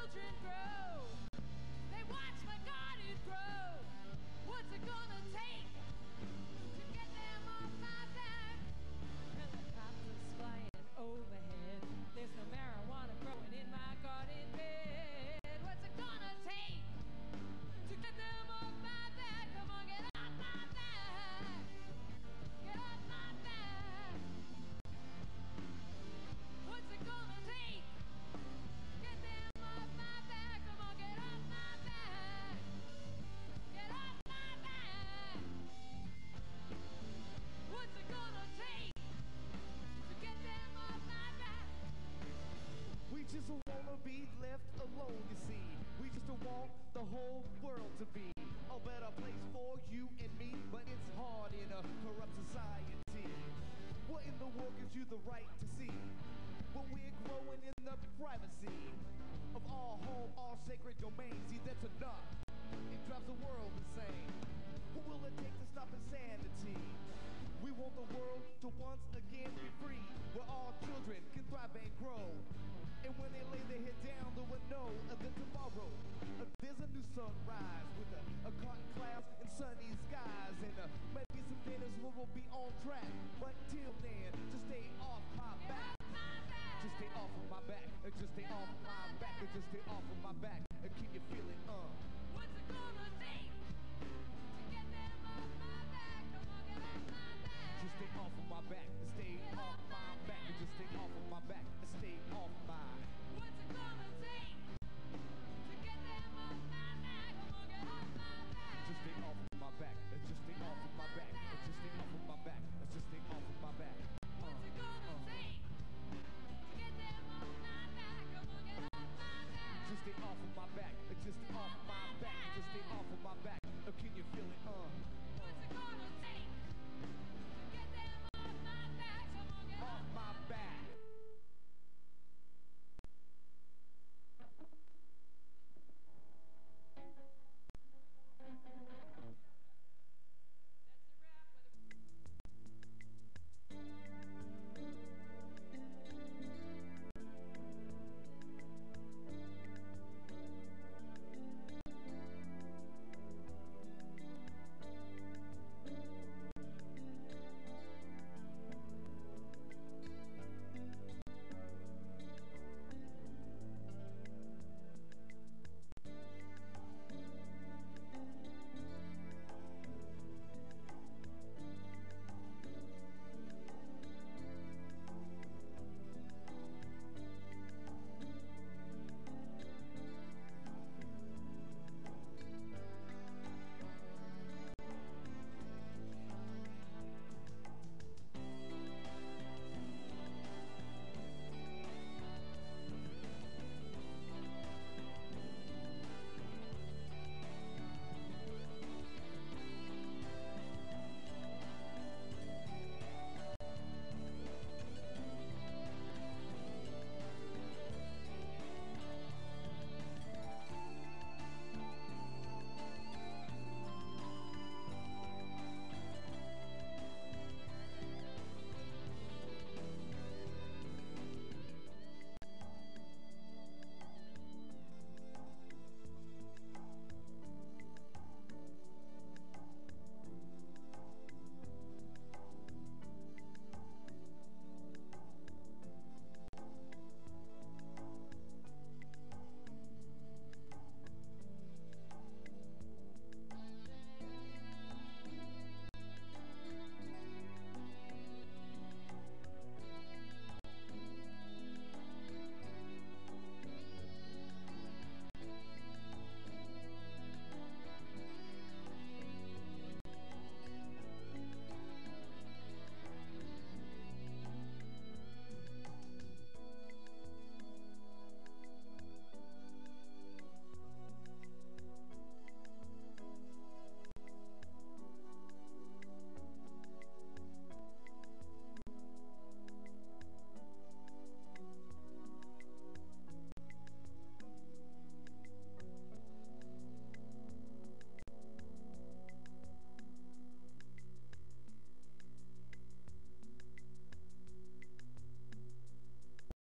children grow. They watch my garden grow. What's it gonna take just wanna be left alone, you see. We just want the whole world to be a better place for you and me. But it's hard in a corrupt society. What in the world gives you the right to see? When we're growing in the privacy of our home, our sacred domains. See, that's enough. It drives the world insane. What will it take to stop insanity? We want the world to once again be free, where all children can thrive and grow. And when they lay their head down, they will know that tomorrow uh, there's a new sunrise with a, a cotton clouds and sunny skies, and uh, maybe some dinners will will be on track. But till then, just stay off my back. off my back. Just stay off of my back. Just stay off my back. Just stay off of my back.